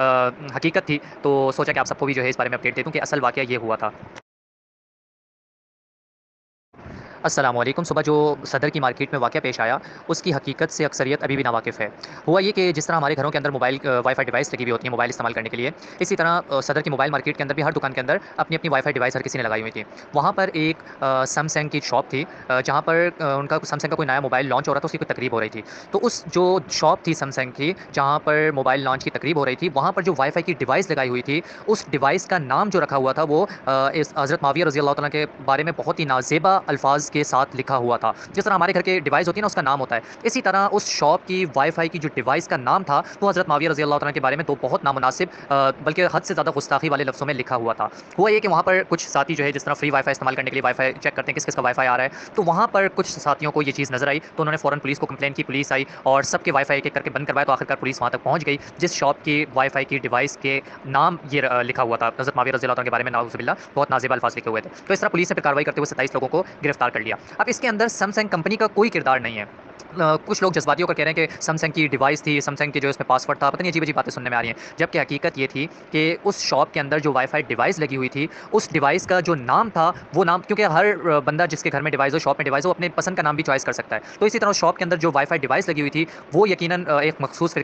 हकीकत थी तो सोचा कि आप सबको भी जो है इस बारे में अपडेट दे दूँ कि असल वाक़ ये हुआ था। अस्सलाम सुबह जो सदर की मार्केट में वाक़ पेश आया, उसकी हकीकत से अक्सरियत अभी भी ना वाकिफ़ है। हुआ ये कि जिस तरह हमारे घरों के अंदर मोबाइल वाईफाई डिवाइस लगी हुई होती है मोबाइल इस्तेमाल करने के लिए, इसी तरह सदर की मोबाइल मार्केट के अंदर भी हर दुकान के अंदर अपनी अपनी वाईफाई डिवाइस हर किसी ने लगाई हुई थी। वहाँ पर एक सैमसंग की शॉप थी जहाँ पर उनका सैमसंग का कोई नया मोबाइल लॉन्च हो रहा था, उसकी कोई तकरीब हो रही थी। तो उस जो शॉप थी सैमसंग की, जहाँ पर मोबाइल लॉन्च की तकरीब हो रही थी, वहाँ पर जो वाईफाई की डिवाइस लगाई हुई थी, उस डिवाइस का नाम जो रखा हुआ था वो हज़रत माविया रज़ी अल्लाह के बारे में बहुत ही नाजेबा अल्फाज के साथ लिखा हुआ था। जिस तरह हमारे घर के डिवाइस होती है ना, उसका नाम होता है। इसी तरह उस शॉप की वाईफाई की जो डिवाइस का नाम था, वो हज़रत माविया रज़ी अल्लाह के बारे में तो बहुत नामनासिब बल्कि हद से ज़्यादा गुस्ताखी वाले लफ्ज़ों में लिखा हुआ था। हुआ ये कि वहाँ पर कुछ साथी जो है, जिस तरह फ्री वाईफाई इस्तेमाल करने के लिए वाईफाई चेक करते हैं किस किस का वाईफाई आ रहा है तो वहाँ पर कुछ साथियों को ये चीज़ नज़र आई तो उन्होंने फ़ौरन पुलिस को कंप्लेन की, पुलिस आई और सबके वाईफाई एक करके बंद करवाया तो आखिरकार पुलिस वहाँ तक पहुँच गई, जिस शॉप की वाईफाई की डिवाइस के नाम ये लिखा हुआ था। हज़रत माविया रज़ी के बारे में नाउजबिल्ला बहुत नाजिब अल्फाज लिखे हुए थे। तो इस तरह पुलिस ने फिर कार्रवाई करते हुए सत्ताईस लोगों को गिरफ़्तार कर लिया। अब इसके अंदर सैमसंग कंपनी का कोई किरदार नहीं है। कुछ लोग जज्बाती होकर कह रहे हैं कि सैमसंग की डिवाइस थी सैमसंग की जो इसमें पासवर्ड था, पता नहीं अजीब अजीब बातें सुनने में आ रही हैं। जबकि हकीकत ये थी कि उस शॉप के अंदर जो वाईफाई डिवाइस लगी हुई थी, उस डिवाइस का जो नाम था, वो नाम, क्योंकि हर बंदा जिसके घर में डिवाइस हो शॉप में डिवाइस हो अपने पसंद का नाम भी चॉइस कर सकता है। तो इसी तरह शॉप के अंदर जो वाईफाई डिवाइस लगी हुई थी, वो यकीन एक मखसूस फिर